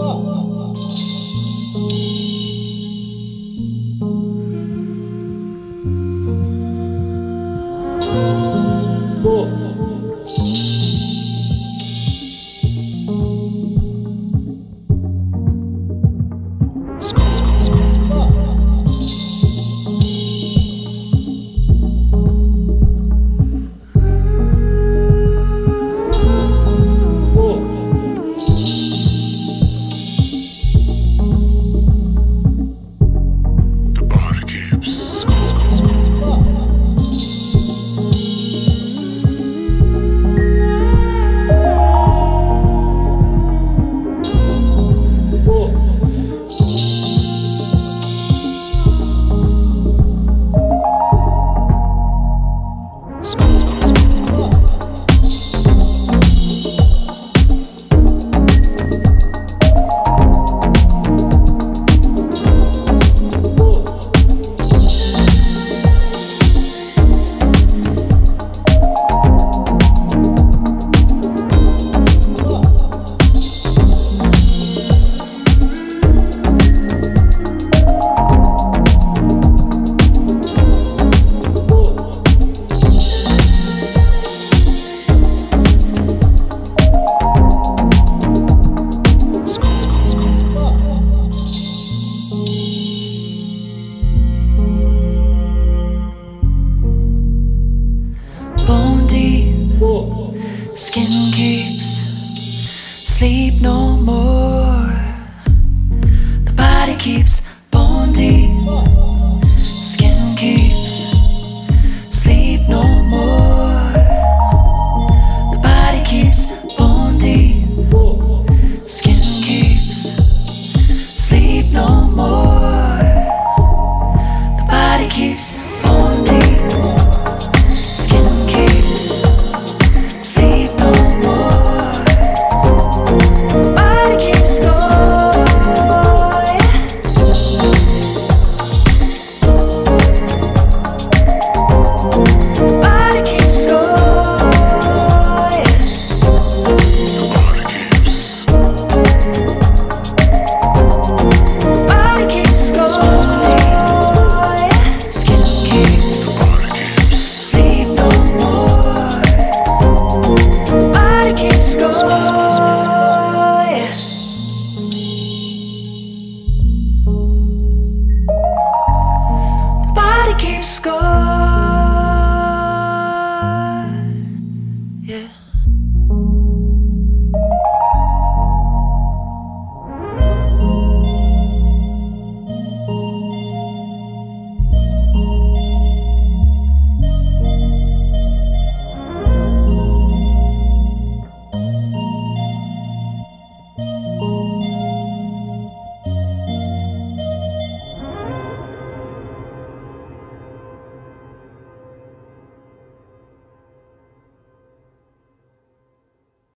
The Skin keeps sleep no more. The body keeps bonding. score.